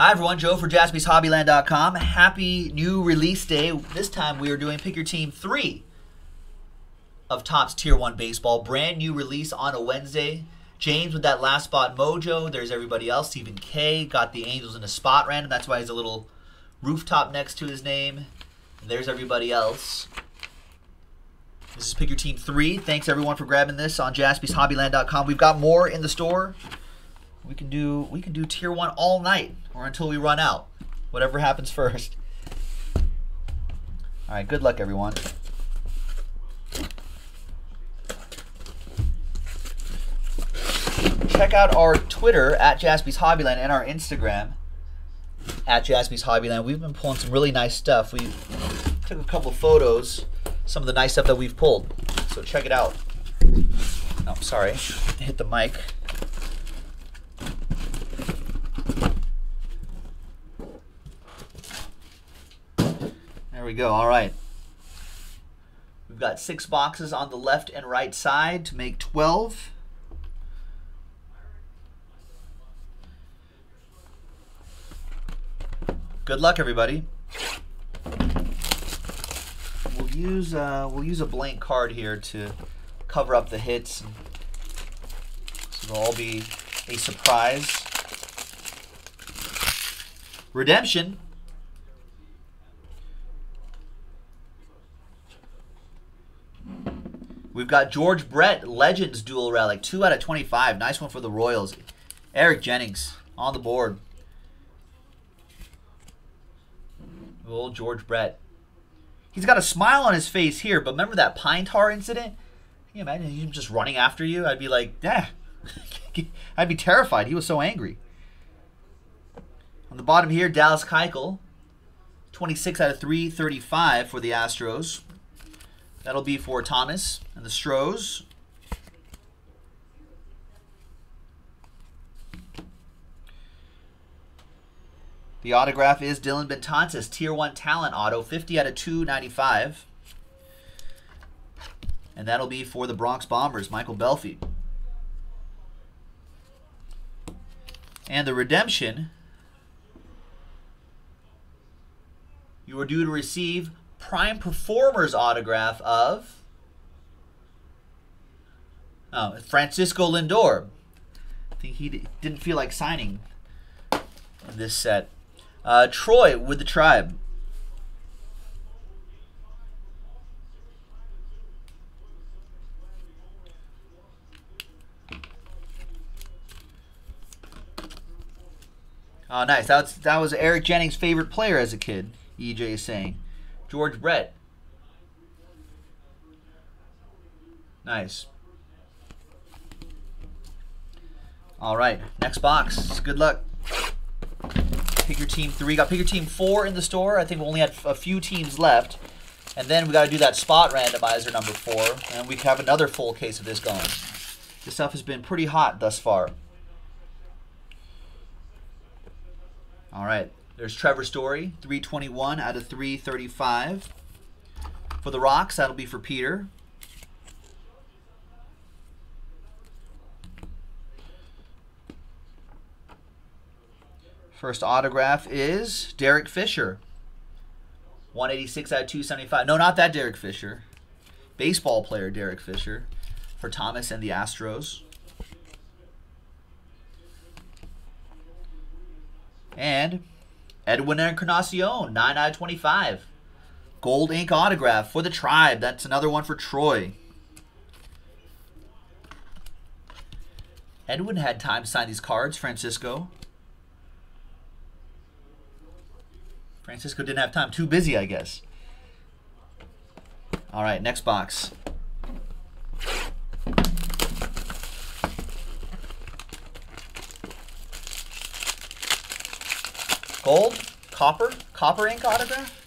Hi everyone, Joe for jaspyshobbyland.com. Happy new release day. This time we are doing Pick Your Team 3 of Topps Tier 1 Baseball. Brand new release on a Wednesday. James with that last spot mojo. There's everybody else. Stephen K got the Angels in a spot random. That's why he's a little rooftop next to his name. And there's everybody else. This is Pick Your Team 3. Thanks everyone for grabbing this on jaspyshobbyland.com. We've got more in the store. We can do we can do tier 1 all night or until we run out. Whatever happens first. All right, good luck everyone. Check out our Twitter at Jaspy's Hobbyland and our Instagram at Jaspy's Hobbyland. We've been pulling some really nice stuff. We took a couple photos, some of the nice stuff that we've pulled. So check it out. Oh, sorry, hit the mic. We go. All right. We've got six boxes on the left and right side to make 12. Good luck, everybody. We'll use uh, we'll use a blank card here to cover up the hits. So it'll all be a surprise. Redemption. We've got George Brett, Legends Dual Relic, 2 out of 25. Nice one for the Royals. Eric Jennings on the board. Old George Brett. He's got a smile on his face here, but remember that pine tar incident? Can you imagine him just running after you? I'd be like, yeah. I'd be terrified. He was so angry. On the bottom here, Dallas Keuchel. 26 out of 335 for the Astros. That'll be for Thomas and the Stros. The autograph is Dellin Betances, Tier 1 Talent Auto, 50 out of 295. And that'll be for the Bronx Bombers, Michael Belfi. And the redemption, you are due to receive Prime Performers autograph of oh, Francisco Lindor. I think he didn't feel like signing this set. Uh, Troy with the Tribe. Oh, nice. That was, that was Eric Jennings' favorite player as a kid, EJ is saying. George Brett. Nice. All right, next box. Good luck. Pick your team three. Got pick your team four in the store. I think we only had a few teams left. And then we got to do that spot randomizer number four. And we have another full case of this going. This stuff has been pretty hot thus far. All right. There's Trevor Story, 321 out of 335. For the Rocks, that'll be for Peter. First autograph is Derek Fisher. 186 out of 275. No, not that Derek Fisher. Baseball player Derek Fisher for Thomas and the Astros. And Edwin Encarnacion, 9 out of 25. Gold ink autograph for the Tribe. That's another one for Troy. Edwin had time to sign these cards, Francisco. Francisco didn't have time. Too busy, I guess. All right, next box. Gold? Copper? Copper ink autograph?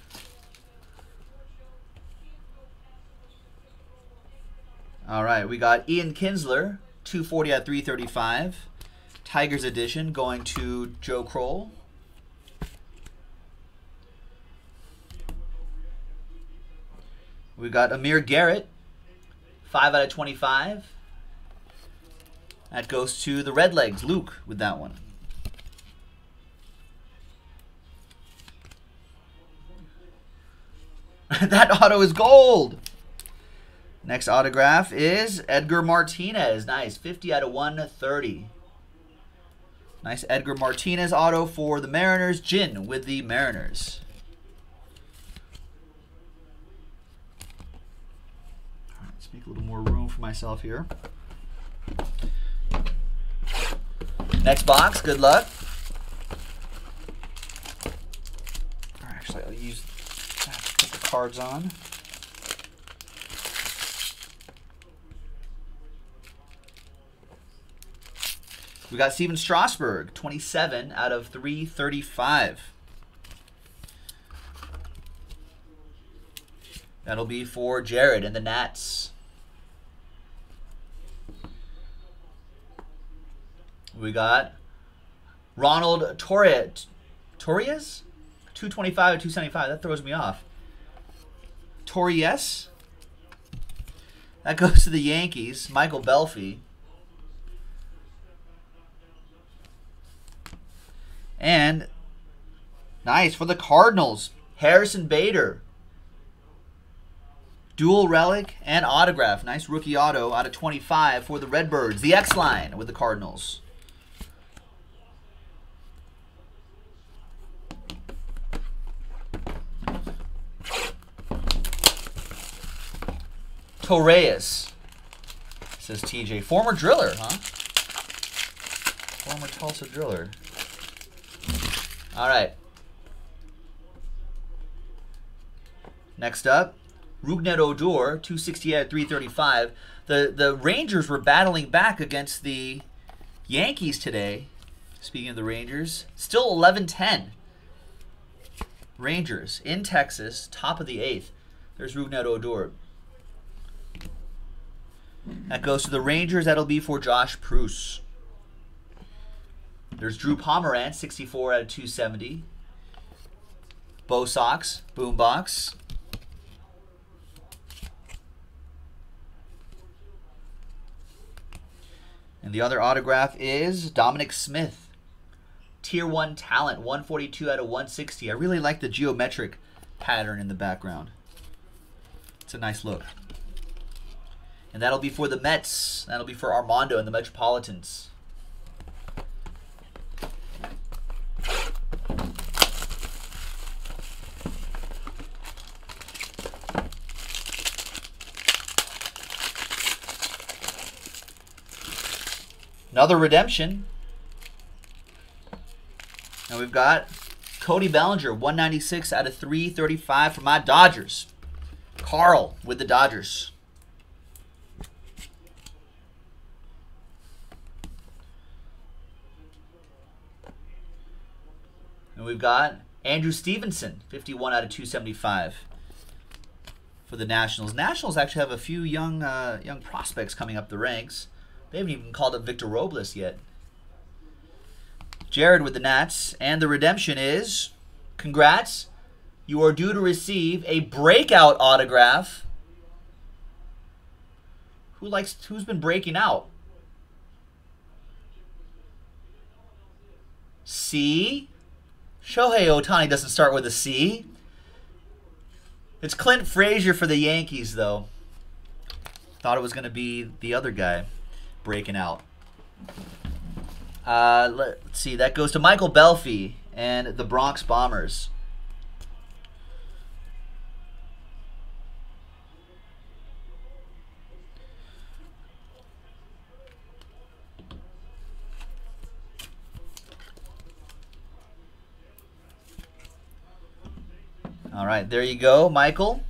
All right, we got Ian Kinsler, 240 at 335. Tigers edition going to Joe Kroll. We got Amir Garrett, 5 out of 25. That goes to the Redlegs, Luke, with that one. that auto is gold. Next autograph is Edgar Martinez. Nice. 50 out of 130. Nice Edgar Martinez auto for the Mariners. Jin with the Mariners. All right, let's make a little more room for myself here. Next box. Good luck. Actually, I'll use cards on. We got Stephen Strasburg, 27 out of 335. That'll be for Jared and the Nats. We got Ronald Torres. Torres? 225 or 275. That throws me off. Torres. That goes to the Yankees. Michael Belfi. And nice for the Cardinals. Harrison Bader. Dual relic and autograph. Nice rookie auto out of 25 for the Redbirds. The X line with the Cardinals. Torres, says TJ. Former driller, huh? Former Tulsa driller. All right. Next up, Rougned Odor, 268 at 335. The, the Rangers were battling back against the Yankees today. Speaking of the Rangers, still 11-10. Rangers in Texas, top of the eighth. There's Rougned Odor. That goes to the Rangers. That'll be for Josh Pruce. There's Drew Pomeranz, 64 out of 270. Bo Sox, Boombox. And the other autograph is Dominic Smith. Tier 1 talent, 142 out of 160. I really like the geometric pattern in the background. It's a nice look. And that'll be for the Mets. That'll be for Armando and the Metropolitans. Another redemption. And we've got Cody Bellinger, 196 out of 335 for my Dodgers. Carl with the Dodgers. And we've got Andrew Stevenson, 51 out of 275 for the Nationals. Nationals actually have a few young uh, young prospects coming up the ranks. They haven't even called up Victor Robles yet. Jared with the Nats. And the redemption is, congrats, you are due to receive a breakout autograph. Who likes, who's been breaking out? C. Shohei Ohtani doesn't start with a C. It's Clint Frazier for the Yankees, though. Thought it was going to be the other guy breaking out. Uh, let's see. That goes to Michael Belfi and the Bronx Bombers. All right, there you go, Michael.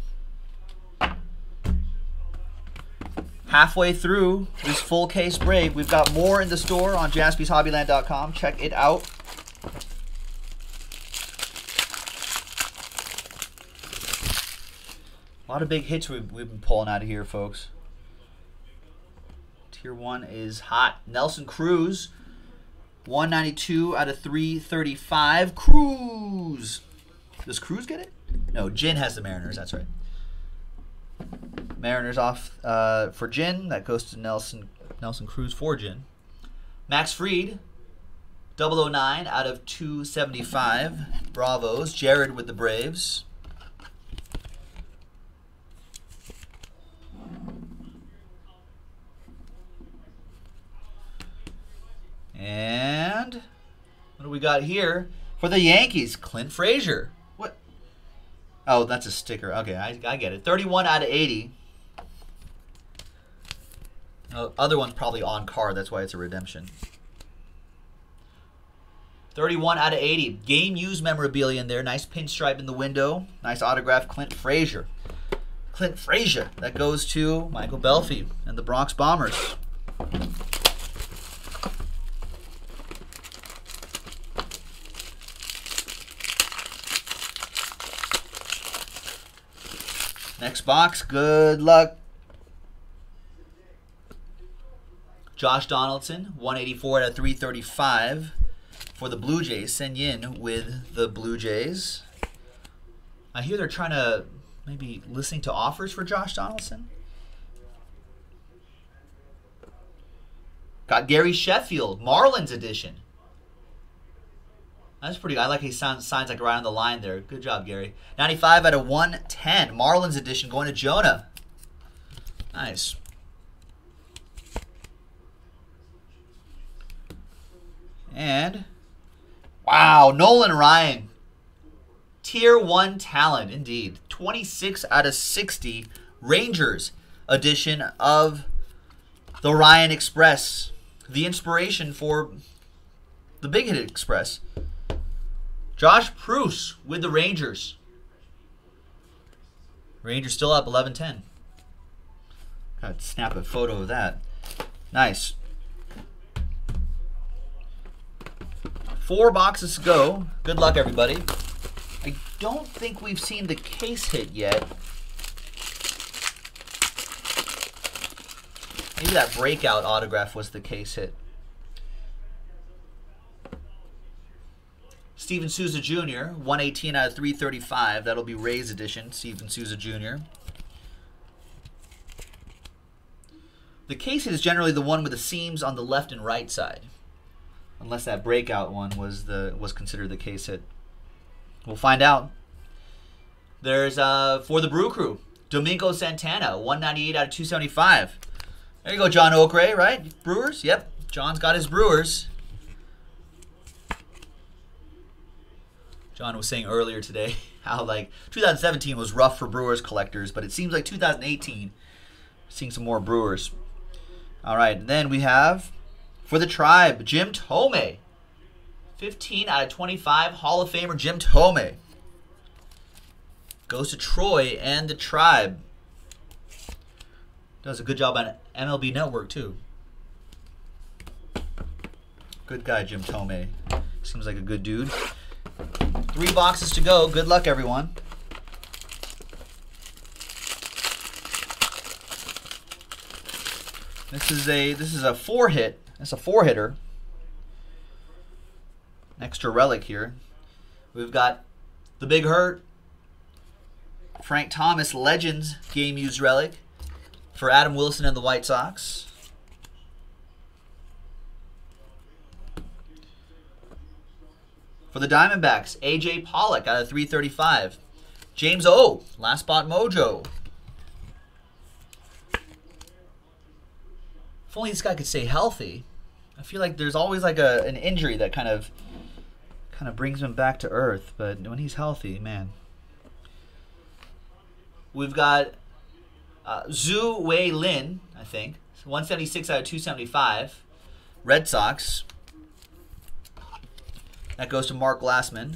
Halfway through this full case break, we've got more in the store on jaspyshobbyland.com. Check it out. A lot of big hits we've, we've been pulling out of here, folks. Tier 1 is hot. Nelson Cruz, 192 out of 335. Cruz. Does Cruz get it? No, Jin has the Mariners. That's right. Mariners off uh, for Jin. That goes to Nelson Nelson Cruz for Jin. Max Fried, 009 out of 275. Bravos. Jared with the Braves. And what do we got here? For the Yankees, Clint Frazier. Oh, that's a sticker. Okay, I, I get it. 31 out of 80. Uh, other one's probably on card. That's why it's a redemption. 31 out of 80. Game used memorabilia in there. Nice pinstripe in the window. Nice autograph, Clint Frazier. Clint Frazier. That goes to Michael Belfi and the Bronx Bombers. Next box. Good luck. Josh Donaldson, 184 out of 335 for the Blue Jays. Sen Yin with the Blue Jays. I hear they're trying to maybe listening to offers for Josh Donaldson. Got Gary Sheffield, Marlins edition. That's pretty. I like he sounds signs like right on the line there. Good job, Gary. 95 out of 110. Marlins edition going to Jonah. Nice. And wow, Nolan Ryan. Tier 1 talent indeed. 26 out of 60 Rangers edition of the Ryan Express. The inspiration for the Big Hit Express. Josh Pruce with the Rangers. Rangers still up 11 10. Got to snap a photo of that. Nice. Four boxes to go. Good luck, everybody. I don't think we've seen the case hit yet. Maybe that breakout autograph was the case hit. Steven Souza Jr., 118 out of 335. That'll be Ray's edition, Steven Souza Jr. The case is generally the one with the seams on the left and right side unless that breakout one was the was considered the case hit. We'll find out. There's uh for the Brew Crew, Domingo Santana, 198 out of 275. There you go, John Okray, right? Brewers? Yep. John's got his Brewers. John was saying earlier today how like 2017 was rough for Brewers collectors, but it seems like 2018 seeing some more Brewers. All right, then we have for the Tribe, Jim Thome. 15 out of 25, Hall of Famer Jim Thome. Goes to Troy and the Tribe. Does a good job on MLB Network, too. Good guy, Jim Thome. Seems like a good dude. Three boxes to go. Good luck, everyone. This is a this is a four hit it's a four hitter. Extra relic here. We've got the Big Hurt. Frank Thomas Legends game used relic for Adam Wilson and the White Sox. For the Diamondbacks, AJ Pollock out of 335. James O, last spot mojo. If only this guy could stay healthy. I feel like there's always like a an injury that kind of kind of brings him back to earth. But when he's healthy, man. We've got uh, Tzu-Wei Lin, I think, 176 out of 275. Red Sox. That goes to Mark Glassman.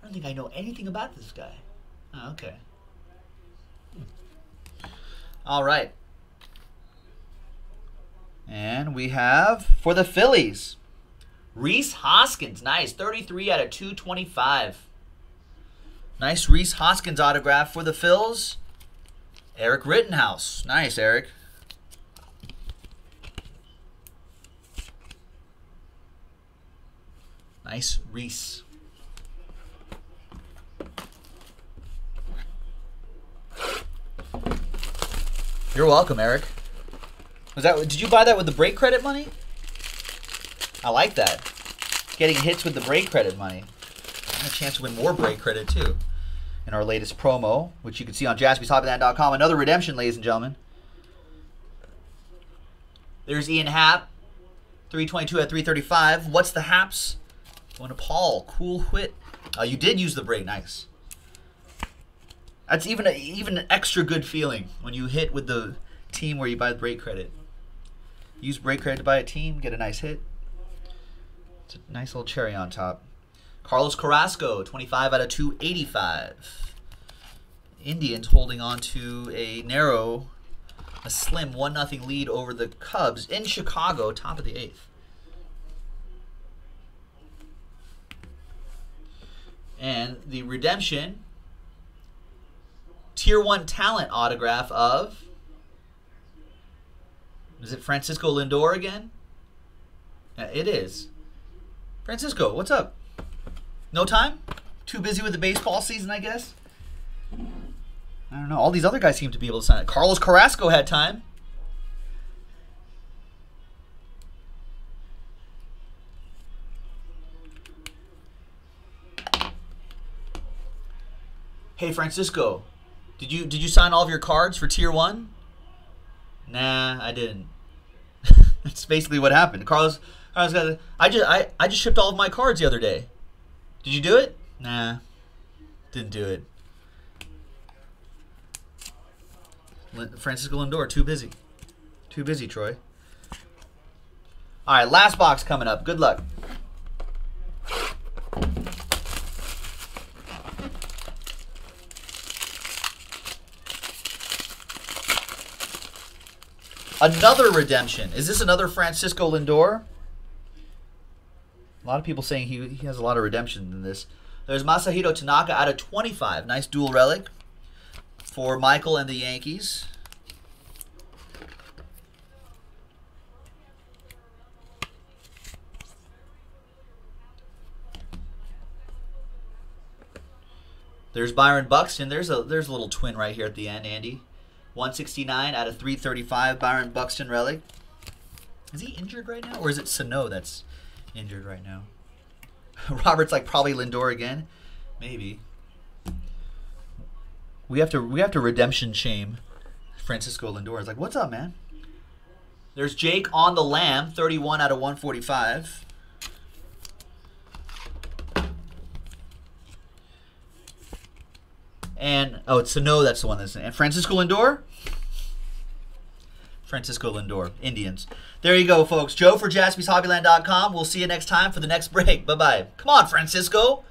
I don't think I know anything about this guy. Oh, okay. Hmm. All right. And we have for the Phillies, Rhys Hoskins. Nice. 33 out of 225. Nice Rhys Hoskins autograph for the Phils. Eric Rittenhouse. Nice, Eric. Nice Rhys. You're welcome, Eric. Was that? Did you buy that with the break credit money? I like that. Getting hits with the break credit money. And a chance to win more break credit too. In our latest promo, which you can see on jaspyshobbyland.com. Another redemption, ladies and gentlemen. There's Ian Happ. 322 at 335. What's the haps? Going to Paul. Cool Whit. Uh, you did use the break. Nice. That's even a, even an extra good feeling when you hit with the team where you buy the break credit. Use break credit to buy a team, get a nice hit. It's a nice little cherry on top. Carlos Carrasco, 25 out of 285. Indians holding on to a narrow, a slim 1 0 lead over the Cubs in Chicago, top of the eighth. And the redemption, tier 1 talent autograph of. Is it Francisco Lindor again? It is. Francisco, what's up? No time? Too busy with the baseball season, I guess? I don't know. All these other guys seem to be able to sign it. Carlos Carrasco had time. Hey Francisco, did you did you sign all of your cards for tier one? Nah, I didn't. That's basically what happened. Carlos, I was gonna, I just I, I just shipped all of my cards the other day. Did you do it? Nah, didn't do it. Francisco Lindor, too busy. Too busy, Troy. All right, last box coming up. Good luck. Another redemption. Is this another Francisco Lindor? A lot of people saying he, he has a lot of redemption in this. There's Masahiro Tanaka out of 25. Nice dual relic for Michael and the Yankees. There's Byron Buxton. There's a there's a little twin right here at the end, Andy. 169 out of 335, Byron Buxton relic. Is he injured right now? Or is it Sano that's injured right now? Robert's like probably Lindor again. Maybe. We have to we have to redemption shame Francisco Lindor. It's like, what's up, man? There's Jake on the Lamb, 31 out of 145. And oh, it's Sano. That's the one that's and Francisco Lindor. Francisco Lindor, Indians. There you go, folks. Joe for JaspysHobbyland.com. We'll see you next time for the next break. Bye bye. Come on, Francisco.